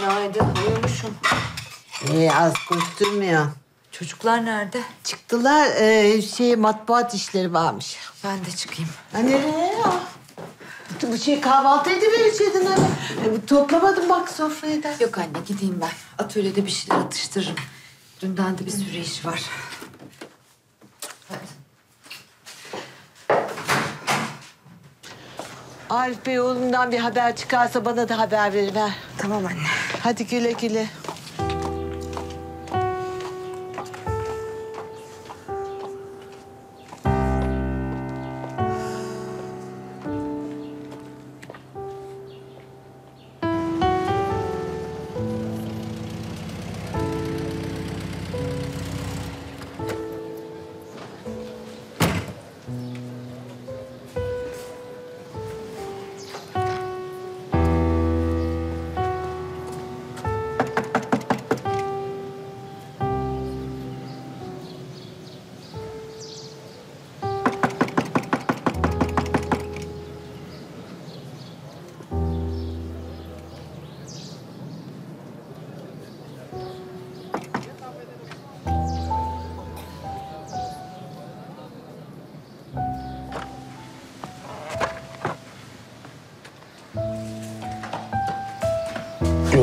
Günaydın. Uyumuşum. İyi az koşturmuyor. Çocuklar nerede? Çıktılar e, şey matbuat işleri varmış. Ben de çıkayım. Ha nereye ya? Bu şey kahvaltı edivereceydin hani. E, toplamadım bak sofrayı da. Yok anne gideyim ben. Atölyede bir şeyler atıştırırım. Dünden de bir sürü iş var. Hadi. Arif Bey oğlundan bir haber çıkarsa bana da haber veriver. Tamam anne. Hadi güle güle.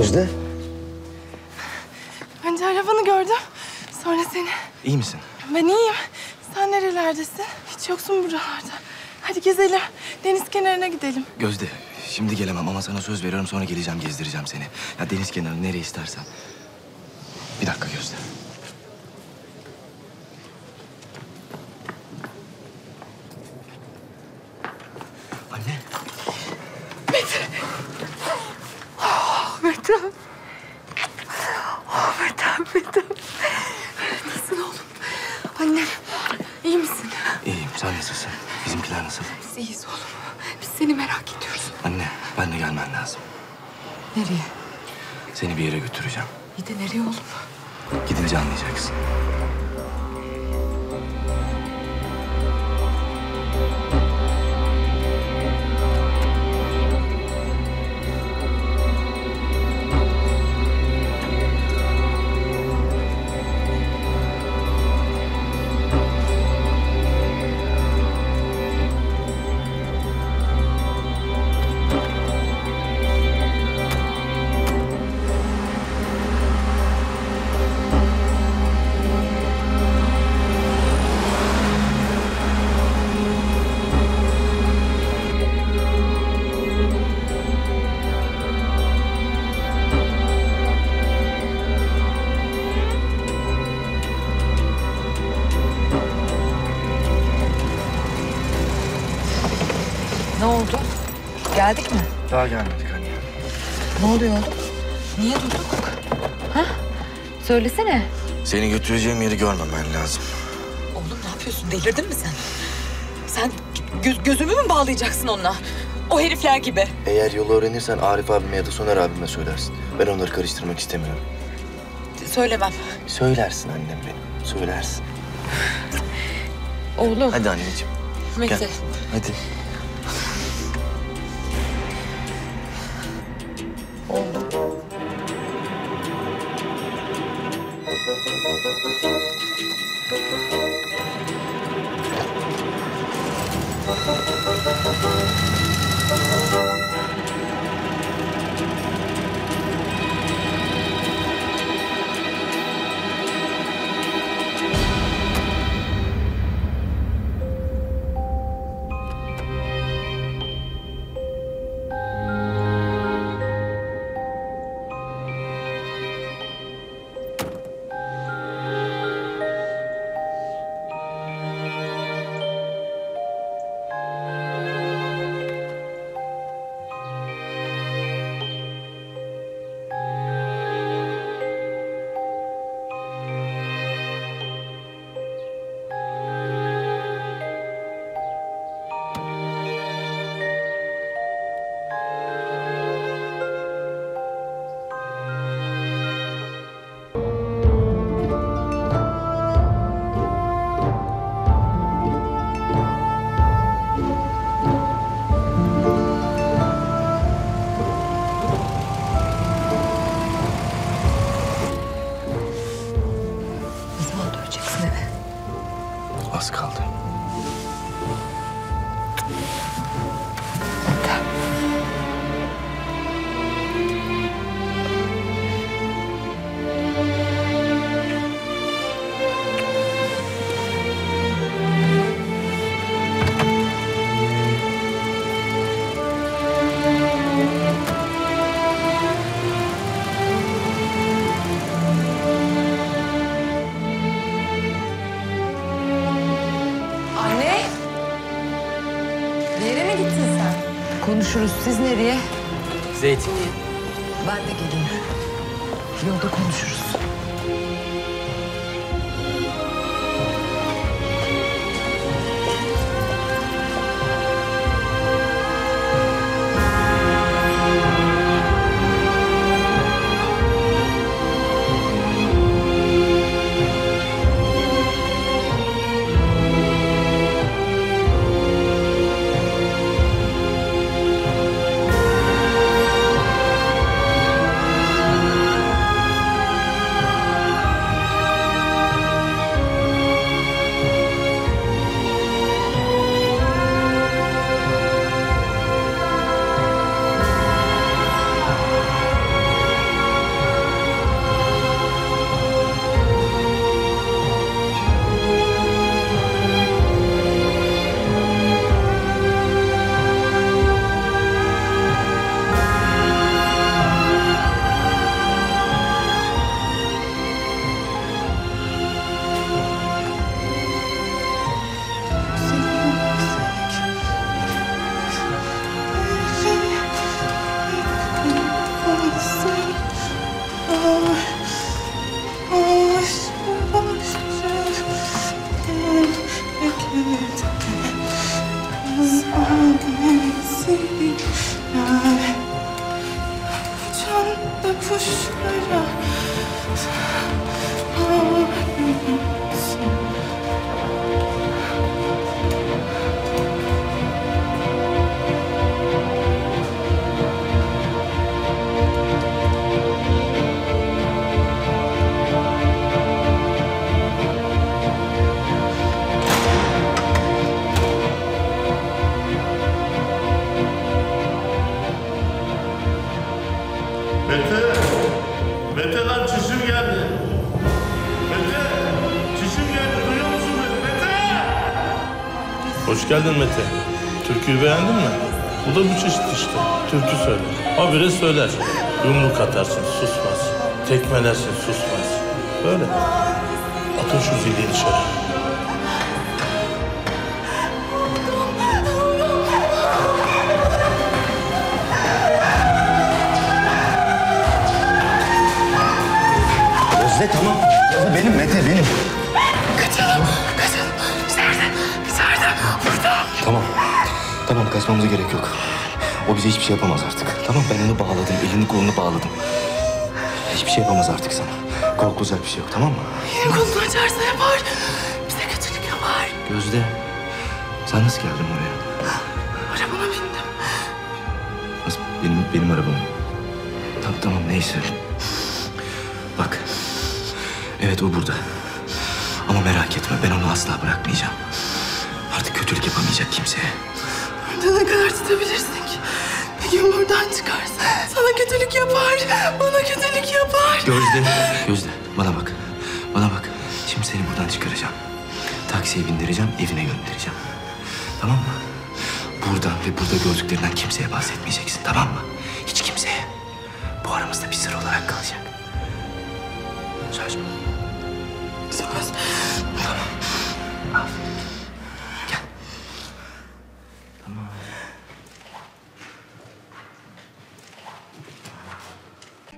Gözde. Önce arabanı gördüm. Sonra seni. iyi misin? Ben iyiyim. Sen nerelerdesin? Hiç yoksun buralarda. Hadi gezelim. Deniz kenarına gidelim. Gözde, şimdi gelemem ama sana söz veriyorum sonra geleceğim gezdireceğim seni. Ya deniz kenarı nereye istersen. Bir dakika Gözde. Anne. Mehtap. Oh Mehtap, Mehtap. Nasılsın oğlum? Annem, iyi misin? İyiyim, sen nasılsın? Bizimkiler nasıl? Biz iyiyiz oğlum. Biz seni merak ediyoruz. Anne, ben de gelmen lazım. Nereye? Seni bir yere götüreceğim. İyi de nereye oğlum? Gidince anlayacaksın. Geldik mi? Daha gelmedik anne. Ne oluyor oğlum? Niye durduk? Ha? Söylesene. Seni götüreceğim yeri görmemen lazım. Oğlum ne yapıyorsun? Delirdin mi sen? Sen gö- gözümü mü bağlayacaksın onunla? O herifler gibi. Eğer yolu öğrenirsen Arif abime ya da Soner abime söylersin. Ben onları karıştırmak istemiyorum. Söylemem. Söylersin annem benim. Söylersin. Oğlum. Hadi anneciğim. Mete. Gel. Hadi. Thank Konuşuruz. Siz nereye? Zeytinliği. Ben de geleyim. Yolda konuşuruz. Hoş geldin Mete. Türküyü beğendin mi? Bu da bu çeşit işte. Türkü söyler. Habire söyler. Yumruk atarsın susmaz. Tekmelersin susmaz. Böyle. Atın şu zili dışarı. Gözde tamam. Gözde benim Mete benim. Kaçalım. Burada. Tamam. Tamam kaçmamıza gerek yok. O bize hiçbir şey yapamaz artık. Tamam ben onu bağladım. Elini kolunu bağladım. Hiçbir şey yapamaz artık sana. Korkulacak bir şey yok tamam mı? Yine kolunu açarsa yapar. Bize kötülük yapar. Gözde. Sen nasıl geldin oraya? Arabana bindim. Nasıl? Benim, benim arabam. Tamam tamam neyse. Bak. Evet o burada. Ama merak etme ben onu asla bırakmayacağım. Kötülük yapamayacak kimseye. Burada ne kadar tutabilirsin ki? Bir gün buradan çıkarsa sana kötülük yapar. Bana kötülük yapar. Gözde. Gözde bana bak. Bana bak. Şimdi seni buradan çıkaracağım. Taksiye bindireceğim, evine göndereceğim. Tamam mı? Buradan ve burada gördüklerinden kimseye bahsetmeyeceksin. Tamam mı? Hiç kimseye. Bu aramızda bir sır olarak kalacak. Söz mü? Söz. Aferin.